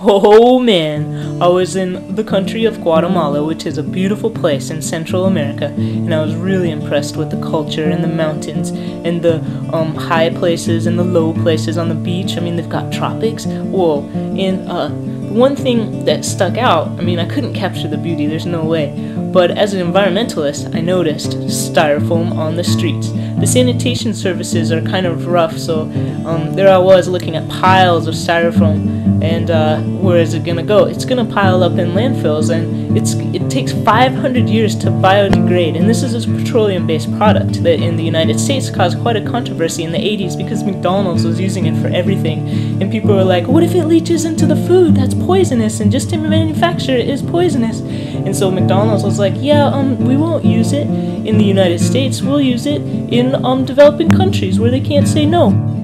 Oh man, I was in the country of Guatemala, which is a beautiful place in Central America, and I was really impressed with the culture and the mountains and the um, high places and the low places on the beach. I mean, they've got tropics. Whoa! And uh, one thing that stuck out, I mean, I couldn't capture the beauty, there's no way, but as an environmentalist, I noticed styrofoam on the streets. The sanitation services are kind of rough, so um, there I was looking at piles of styrofoam, and uh, where is it gonna go? It's gonna pile up in landfills, and it's it takes 500 years to biodegrade, and this is a petroleum-based product that in the United States caused quite a controversy in the 80s because McDonald's was using it for everything, and people were like, "What if it leaches into the food? That's poisonous, and just to manufacture it is poisonous." And so McDonald's was like, "Yeah, um, we won't use it in the United States. We'll use it in um developing countries where they can't say no."